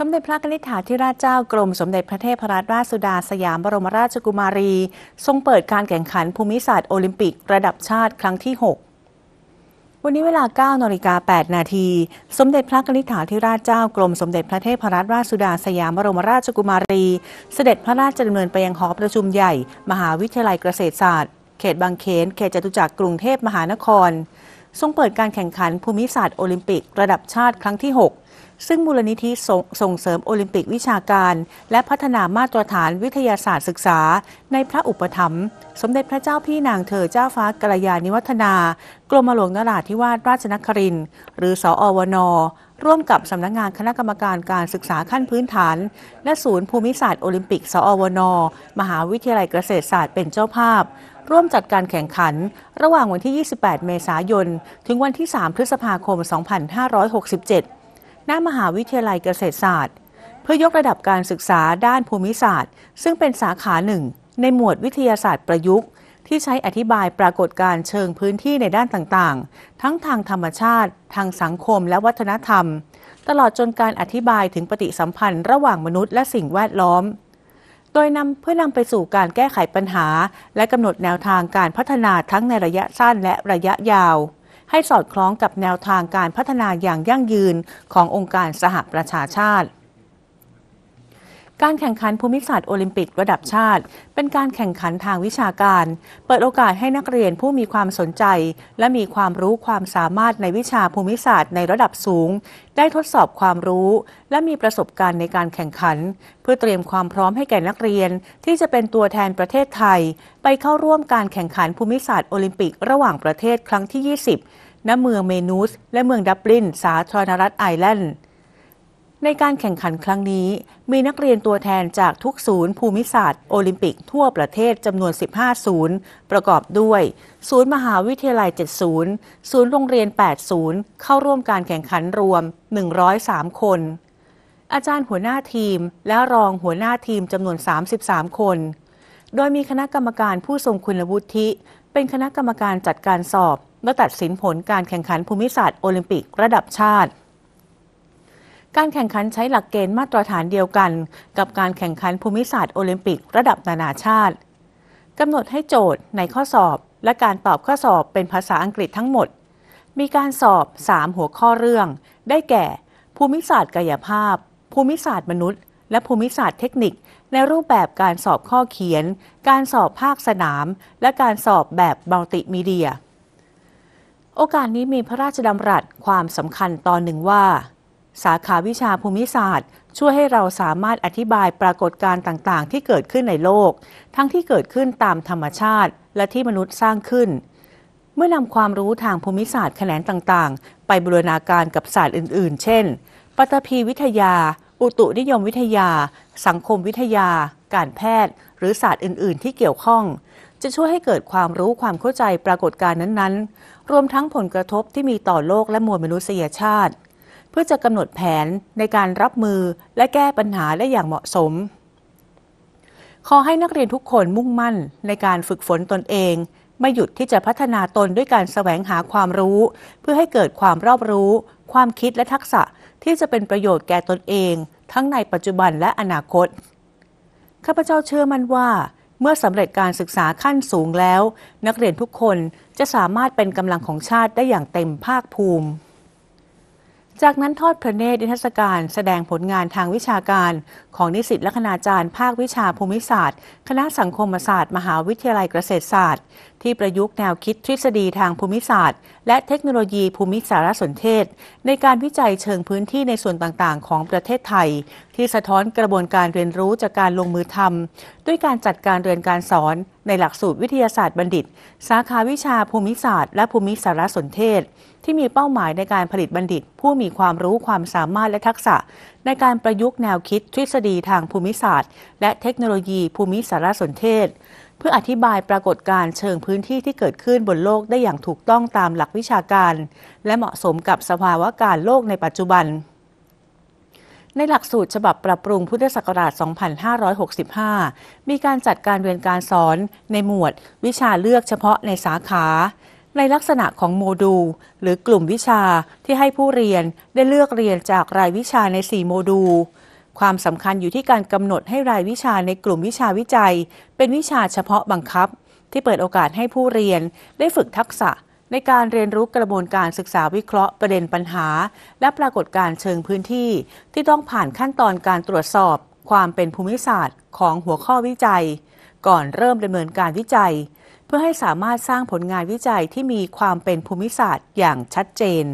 สมเด็จพระกนิษฐาธิราชเจ้ากรมสมเด็จพระเทพรัตนราชสุดาสยามบรมราชกุมารี ทรงเปิดการแข่งขันภูมิศาสตร์โอลิมปิกระดับชาติครั้งที่ 6 วันนี้เวลา9นาฬิกา8นาทีสมเด็จพระกนิษฐาธิราชเจ้ากรมสมเด็จพระเทพรัตนราชสุดาสยามบรมราชกุมารี เสด็จพระราชดำเนินไปยังหอประชุมใหญ่ มหาวิทยาลัยเกษตรศาสตร์ เขตบางเขนเขตจตุจักรกรุงเทพมหานคร ทรงเปิดการแข่งขันภูมิศาสตร์โอลิมปิกระดับชาติครั้งที่ 6 ซึ่งมูลนิธิสส่งเสริมโอลิมปิกวิชาการ และพัฒนามาตรฐานวิทยาศาสตร์ศึกษา ในพระอุปถัมภ์สมเด็จพระเจ้าพี่นางเธอเจ้าฟ้ากัลยาณิวัฒนากรมหลวงนราธิวาสราชนครินทร์หรือสออวน ร่วมกับสำนักงงานคณะกรรมการการศึกษาขั้นพื้นฐาน และศูนย์ภูมิศาสตร์โอลิมปิก สอวนมหาวิทยาลัยเกษตรศาสตร์เป็นเจ้าภาพ ร่วมจัดการแข่งขัน ระหว่างวันที่ 28 เมษายน ถึงวันที่ 3 พฤษภาคม 2567 ณ มหาวิทยาลัยเกษตรศาสตร์ เพื่อยกระดับการศึกษาด้านภูมิศาสตร์ ซึ่งเป็นสาขาหนึ่งในหมวดวิทยาศาสตร์ประยุกต์ ที่ใช้อธิบายปรากฏการเชิงพื้นที่ในด้านต่างๆ ทั้งทางธรรมชาติ ทางสังคมและวัฒนธรรม ตลอดจนการอธิบายถึงปฏิสัมพันธ์ระหว่างมนุษย์และสิ่งแวดล้อม โดยนำเพื่อนำไปสู่การแก้ไขปัญหา และกำหนดแนวทางการพัฒนาทั้งในระยะสั้นและระยะยาว ให้สอดคล้องกับแนวทางการพัฒนาอย่างยั่งยืนขององค์การสหประชาชาติ การแข่งขันภูมิศาสตร์โอลิมปิกระดับชาติ เป็นการแข่งขันทางวิชาการ เปิดโอกาสให้นักเรียนผู้มีความสนใจ และมีความรู้ความสามารถในวิชาภูมิศาสตร์ในระดับสูง ได้ทดสอบความรู้ และมีประสบการณ์ในการแข่งขัน เพื่อเตรียมความพร้อมให้แก่นักเรียน ที่จะเป็นตัวแทนประเทศไทย ไปเข้าร่วมการแข่งขันภูมิศาสตร์โอลิมปิกระหว่างประเทศครั้งที่ 20 ณ เมืองเมนูสและเมืองดับลิน สาธารณรัฐไอร์แลนด์ ในการแข่งขันครั้งนี้ มีนักเรียนตัวแทนจากทุกศูนย์ภูมิศาสตร์โอลิมปิกทั่วประเทศจำนวน 15 ศูนย์ ประกอบด้วย ศูนย์มหาวิทยาลัย 7 ศูนย์ ศูนย์โรงเรียน 8 ศูนย์ เข้าร่วมการแข่งขันรวม 103 คน อาจารย์หัวหน้าทีมและรองหัวหน้าทีมจำนวน 33 คน โดยมีคณะกรรมการผู้ทรงคุณวุฒิ เป็นคณะกรรมการจัดการสอบและตัดสินผลการแข่งขันภูมิศาสตร์โอลิมปิกระดับชาติ การแข่งขันใช้หลักเกณฑ์มาตรฐานเดียวกัน กับการแข่งขันภูมิศาสตร์โอลิมปิกระดับนานาชาติกำหนดให้โจทย์ในข้อสอบ และการตอบข้อสอบเป็นภาษาอังกฤษทั้งหมด มีการสอบ 3 หัวข้อเรื่อง ได้แก่ ภูมิศาสตร์กายภาพ ภูมิศาสตร์มนุษย์ และภูมิศาสตร์เทคนิค ในรูปแบบการสอบข้อเขียน การสอบภาคสนาม และการสอบแบบมัลติมีเดีย โอกาสนี้มีพระราชดำรัสความสำคัญตอนหนึ่งว่า สาขาวิชาภูมิศาสตร์ ช่วยให้เราสามารถอธิบายปรากฏการณ์ต่างๆ ที่เกิดขึ้นในโลก ทั้งที่เกิดขึ้นตามธรรมชาติ และที่มนุษย์สร้างขึ้น เมื่อนำความรู้ทางภูมิศาสตร์แขนงต่างๆ ไปบูรณาการกับศาสตร์อื่น ๆ เช่น ปฐพีวิทยา อุตุนิยมวิทยา สังคมวิทยา การแพทย์ หรือศาสตร์อื่น ๆ ที่เกี่ยวข้องจะช่วยให้เกิดความรู้ความเข้าใจปรากฏการณ์นั้นๆ รวมทั้งผลกระทบที่มีต่อโลกและมวลมนุษยชาติ พื่อจะกำหนดแผนในการรับมือและแก้ปัญหาได้อย่างเหมาะสม ขอให้นักเรียนทุกคนมุ่งมั่นในการฝึกฝนตนเอง ไม่หยุดที่จะพัฒนาตนด้วยการแสวงหาความรู้ เพื่อให้เกิดความรอบรู้ ความคิดและทักษะที่จะเป็นประโยชน์แก่ตนเอง ทั้งในปัจจุบันและอนาคต ข้าพเจ้าเชื่อมั่นว่า เมื่อสำเร็จการศึกษาขั้นสูงแล้ว นักเรียนทุกคนจะสามารถเป็นกำลังของชาติได้อย่างเต็มภาคภูมิ จากนั้นทอดพระเนตรนิทรรศการแสดงผลงานทางวิชาการ ของนิสิตและคณาจารย์ภาควิชาภูมิศาสตร์ คณะสังคมศาสตร์ มหาวิทยาลัยเกษตรศาสตร์ ที่ประยุกต์แนวคิดทฤษฎีทางภูมิศาสตร์ และเทคโนโลยีภูมิสารสนเทศ ในการวิจัยเชิงพื้นที่ในส่วนต่างๆ ของประเทศไทย ที่สะท้อนกระบวนการเรียนรู้จากการลงมือทำด้วยการจัดการเรียนการสอน ในหลักสูตรวิทยาศาสตร์บัณฑิต สาขาวิชาภูมิศาสตร์และภูมิสารสนเทศ ที่มีเป้าหมายในการผลิตบัณฑิต ผู้มีความรู้ความสามารถและทักษะ ในการประยุกต์แนวคิดทฤษฎีทางภูมิศาสตร์ และเทคโนโลยีภูมิสารสนเทศ เพื่ออธิบายปรากฏการ์เชิงพื้นที่ที่เกิดขึ้นบนโลกได้อย่างถูกต้องตามหลักวิชาการ และเหมาะสมกับสภาวะการโลกในปัจจุบัน ในหลักสูตรฉบับปรับปรุงพุทธศักราช 2565 มีการจัดการเรียนการสอนในหมวด วิชาเลือกเฉพาะในสาขา ในลักษณะของโมดูล หรือกลุ่มวิชาที่ให้ผู้เรียนได้เลือกเรียนจากรายวิชาใน 4 โมดูล ความสำคัญอยู่ที่การกำหนดให้รายวิชาในกลุ่มวิชาวิจัย เป็นวิชาเฉพาะบังคับ ที่เปิดโอกาสให้ผู้เรียนได้ฝึกทักษะในการเรียนรู้กระบวนการศึกษาวิเคราะห์ประเด็นปัญหา และปรากฏการเชิงพื้นที่ ที่ต้องผ่านขั้นตอนการตรวจสอบ ความเป็นภูมิศาสตร์ของหัวข้อวิจัย ก่อนเริ่มดำเนินการวิจัย เพื่อให้สามารถสร้างผลงานวิจัยที่มีความเป็นภูมิศาสตร์อย่างชัดเจน